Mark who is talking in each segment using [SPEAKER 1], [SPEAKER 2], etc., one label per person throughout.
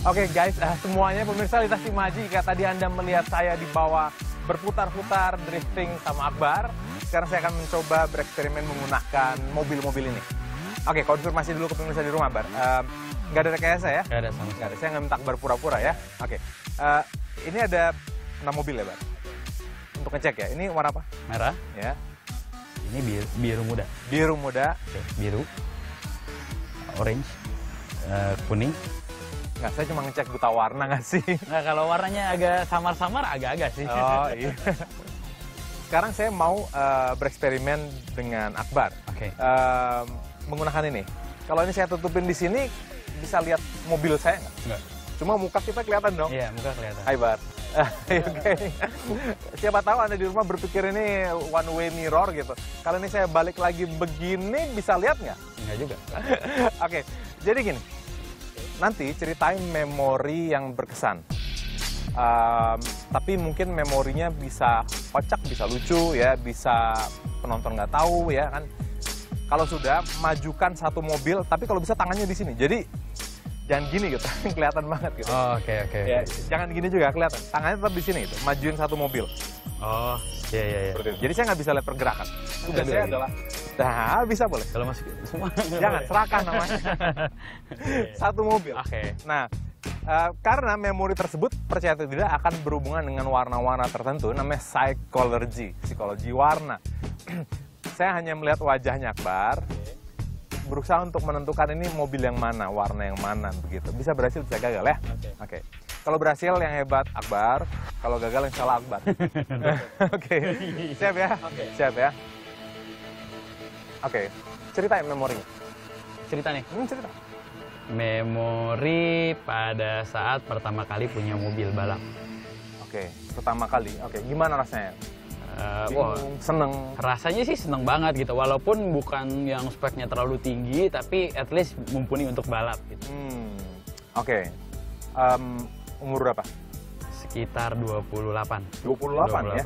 [SPEAKER 1] Oke guys, eh, semuanya pemirsa Lintas Imaji, jika tadi Anda melihat saya di bawah berputar-putar drifting sama Akbar, sekarang saya akan mencoba bereksperimen menggunakan mobil-mobil ini. Oke, konfirmasi dulu ke pemirsa di rumah, Bar. Eh, nggak ada rekayasa ya?
[SPEAKER 2] Gak ada sama
[SPEAKER 1] Nggak
[SPEAKER 2] sekali.
[SPEAKER 1] ada, saya nggak minta Akbar pura-pura ya. Oke, Eh, ini ada 6 mobil ya, Bar? Untuk ngecek ya, ini warna apa?
[SPEAKER 2] Merah,
[SPEAKER 1] Ya,
[SPEAKER 2] ini biru, biru muda.
[SPEAKER 1] biru muda.
[SPEAKER 2] Oke, biru, orange, eh, kuning.
[SPEAKER 1] Nggak, saya cuma ngecek buta warna nggak sih?
[SPEAKER 2] Nah kalau warnanya agak samar-samar agak-agak sih.
[SPEAKER 1] Oh iya. Sekarang saya mau eh, bereksperimen dengan Akbar.
[SPEAKER 2] Oke.
[SPEAKER 1] Em, menggunakan ini. Kalau ini saya tutupin di sini, bisa lihat mobil saya nggak?
[SPEAKER 2] Enggak.
[SPEAKER 1] Cuma muka kita kelihatan dong.
[SPEAKER 2] Iya, muka kelihatan.
[SPEAKER 1] Hai Bar. Oke. Siapa tahu Anda di rumah berpikir ini one way mirror gitu. Kalau ini saya balik lagi begini, bisa lihat nggak?
[SPEAKER 2] Enggak juga.
[SPEAKER 1] Oke, jadi gini. Nanti ceritain memori yang berkesan. Um, tapi mungkin memorinya bisa kocak, bisa lucu ya, bisa penonton nggak tahu ya kan. Kalau sudah majukan satu mobil, tapi kalau bisa tangannya di sini. Jadi jangan gini gitu, kelihatan banget gitu.
[SPEAKER 2] Oh, Oke, oke.
[SPEAKER 1] Ya, jangan gini juga kelihatan. Tangannya tetap di sini itu. Majuin satu mobil.
[SPEAKER 2] Oh, iya, iya, iya.
[SPEAKER 1] Jadi saya nggak bisa lihat pergerakan. Tugas saya adalah, nah bisa boleh.
[SPEAKER 2] Kalau masuk semua.
[SPEAKER 1] Jangan serahkan namanya. Satu mobil.
[SPEAKER 2] Oke.
[SPEAKER 1] Nah, eh, karena memori tersebut percaya atau tidak akan berhubungan dengan warna-warna tertentu, namanya psychology, psikologi warna. Saya hanya melihat wajahnya Akbar, berusaha untuk menentukan ini mobil yang mana, warna yang mana, begitu. Bisa berhasil, bisa gagal ya. Oke. Kalau berhasil yang hebat Akbar, kalau gagal yang salah Akbar. Oke. Siap ya? Siap ya? Oke. Ceritain memorinya.
[SPEAKER 2] Cerita nih.
[SPEAKER 1] Hmm, cerita.
[SPEAKER 2] Memori pada saat pertama kali punya mobil balap.
[SPEAKER 1] Oke, pertama kali. Oke, gimana rasanya?
[SPEAKER 2] Eh, wah,
[SPEAKER 1] Bingung, seneng.
[SPEAKER 2] rasanya sih seneng banget gitu. Walaupun bukan yang speknya terlalu tinggi, tapi at least mumpuni untuk balap gitu.
[SPEAKER 1] Hmm, Oke. Em, umur berapa?
[SPEAKER 2] Sekitar 28.
[SPEAKER 1] 28, ya?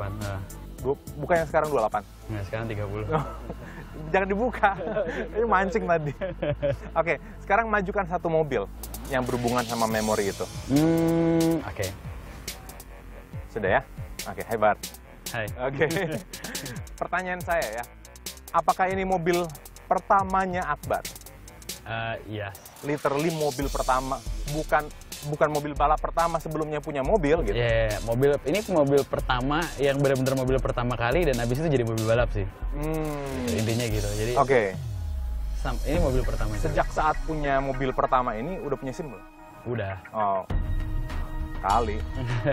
[SPEAKER 1] Du- Bukannya sekarang 28?
[SPEAKER 2] nah, sekarang 30.
[SPEAKER 1] Jangan dibuka. Ini mancing tadi. Oke, sekarang majukan satu mobil yang berhubungan sama memori itu.
[SPEAKER 2] Hmm, oke.
[SPEAKER 1] Sudah ya? Oke, hebat.
[SPEAKER 2] Hai.
[SPEAKER 1] Oke. Pertanyaan saya ya. Apakah ini mobil pertamanya Akbar?
[SPEAKER 2] Eh, iya.
[SPEAKER 1] Literally mobil pertama, bukan bukan mobil balap pertama sebelumnya punya mobil gitu.
[SPEAKER 2] Ya, mobil ini mobil pertama yang benar-benar mobil pertama kali dan habis itu jadi mobil balap sih.
[SPEAKER 1] Hmm.
[SPEAKER 2] Intinya gitu. Jadi
[SPEAKER 1] Oke,
[SPEAKER 2] sam- ini mobil pertama
[SPEAKER 1] sejak saat punya mobil pertama ini udah punya SIM belum?
[SPEAKER 2] Udah.
[SPEAKER 1] Oh, kali.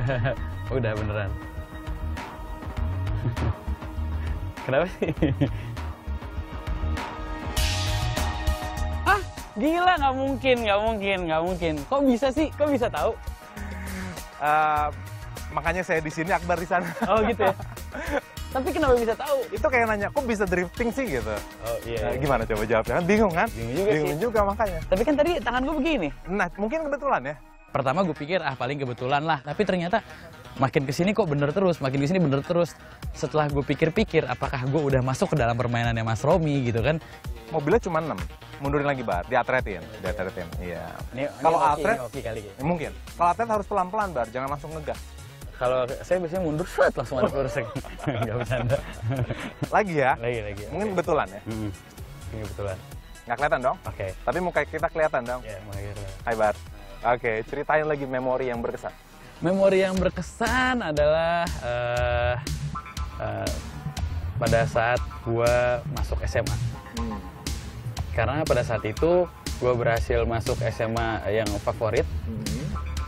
[SPEAKER 2] Udah beneran. Kenapa sih? Gila nggak mungkin, nggak mungkin, nggak mungkin. Kok bisa sih? Kok bisa tahu?
[SPEAKER 1] Eh, makanya saya di sini, Akbar di sana.
[SPEAKER 2] Oh gitu ya. Tapi kenapa bisa tahu?
[SPEAKER 1] Itu kayak nanya, kok bisa drifting sih gitu?
[SPEAKER 2] Oh
[SPEAKER 1] Eh, gimana coba jawabnya? Kan bingung kan?
[SPEAKER 2] Bingung juga
[SPEAKER 1] bingung
[SPEAKER 2] sih.
[SPEAKER 1] juga makanya.
[SPEAKER 2] Tapi kan tadi tangan gue begini.
[SPEAKER 1] Nah, mungkin kebetulan ya.
[SPEAKER 2] Pertama gue pikir ah paling kebetulan lah, tapi ternyata makin ke sini kok bener terus, makin ke sini bener terus. Setelah gue pikir-pikir, apakah gue udah masuk ke dalam permainannya Mas Romi gitu kan?
[SPEAKER 1] Mobilnya cuma 6. Mundurin lagi, Bar. Diatretin. Diatretin. Iya.
[SPEAKER 2] Ini,
[SPEAKER 1] Kalau
[SPEAKER 2] ini
[SPEAKER 1] atlet-
[SPEAKER 2] ini oke kali.
[SPEAKER 1] ya. Mungkin. Kalau atlet harus pelan-pelan, Bar. Jangan langsung ngegas.
[SPEAKER 2] Kalau saya biasanya mundur set langsung ada lurus Enggak bercanda.
[SPEAKER 1] Lagi ya.
[SPEAKER 2] Lagi lagi.
[SPEAKER 1] Mungkin kebetulan ya.
[SPEAKER 2] Mm-mm. Ini kebetulan.
[SPEAKER 1] Nggak kelihatan dong?
[SPEAKER 2] Oke.
[SPEAKER 1] Tapi muka kita kelihatan dong.
[SPEAKER 2] Ya, mulai gitu.
[SPEAKER 1] Hai, Bar. Oke, ceritain lagi memori yang berkesan.
[SPEAKER 2] Memori yang berkesan adalah eh, eh, pada saat gua masuk SMA.
[SPEAKER 1] Hmm.
[SPEAKER 2] Karena pada saat itu gua berhasil masuk SMA yang favorit,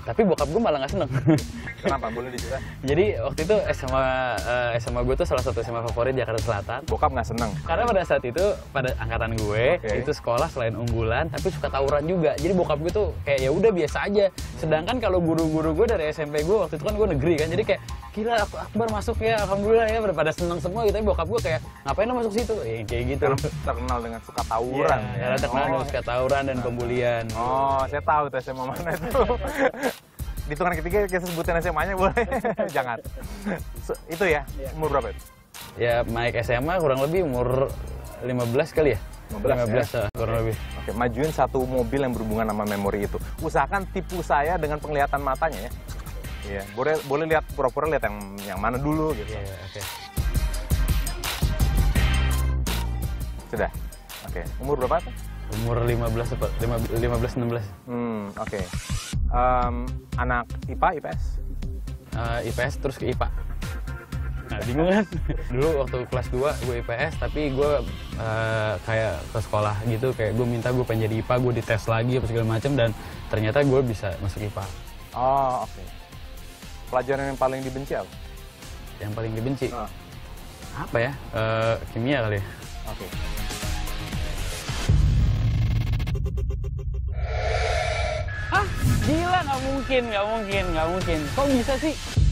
[SPEAKER 2] tapi bokap gue malah nggak seneng.
[SPEAKER 1] Kenapa? Boleh diceritain?
[SPEAKER 2] Jadi waktu itu SMA eh, SMA gue tuh salah satu SMA favorit Jakarta Selatan.
[SPEAKER 1] Bokap nggak seneng.
[SPEAKER 2] Karena pada saat itu pada angkatan gue
[SPEAKER 1] Oke.
[SPEAKER 2] itu sekolah selain unggulan tapi suka tawuran juga. Jadi bokap gue tuh kayak ya udah biasa aja. Sedangkan kalau guru-guru gue dari SMP gue waktu itu kan gue negeri kan. Jadi kayak gila aku Akbar masuk ya alhamdulillah ya pada seneng semua gitu. Tapi bokap gue kayak ngapain lo masuk situ? Ya, kayak gitu.
[SPEAKER 1] Karena terkenal dengan suka tawuran.
[SPEAKER 2] Iya,
[SPEAKER 1] ya.
[SPEAKER 2] karena terkenal
[SPEAKER 1] oh.
[SPEAKER 2] dengan suka tawuran dan pembulian.
[SPEAKER 1] Oh, saya tahu tuh SMA mana itu. Di hitungan ketiga kita sebutin SMA-nya boleh? Jangan. So, itu ya, umur berapa itu?
[SPEAKER 2] Ya naik SMA kurang lebih umur 15 kali ya.
[SPEAKER 1] 15 ya?
[SPEAKER 2] 15 lah, kurang lebih.
[SPEAKER 1] Oke, majuin satu mobil yang berhubungan sama memori itu. Usahakan tipu saya dengan penglihatan matanya ya. Iya, boleh boleh lihat pura-pura lihat yang yang mana dulu gitu.
[SPEAKER 2] Iya, iya, oke.
[SPEAKER 1] Sudah. Oke, umur berapa tuh?
[SPEAKER 2] Umur 15 apa? 15 16.
[SPEAKER 1] Hmm, oke. Em, anak IPA, IPS?
[SPEAKER 2] Eh, IPS terus ke IPA. Nah, bingung kan? Dulu waktu kelas 2 gue IPS, tapi gue eh, kayak ke sekolah gitu, kayak gue minta gue pengen jadi IPA, gue dites lagi apa segala macam dan ternyata gue bisa masuk IPA.
[SPEAKER 1] Oh, oke. Pelajaran yang paling dibenci apa?
[SPEAKER 2] Yang paling dibenci
[SPEAKER 1] Ah.
[SPEAKER 2] apa ya? Eh, kimia kali ya.
[SPEAKER 1] Oke.
[SPEAKER 2] Hah? Gila nggak mungkin, nggak mungkin, nggak mungkin. Kok bisa sih?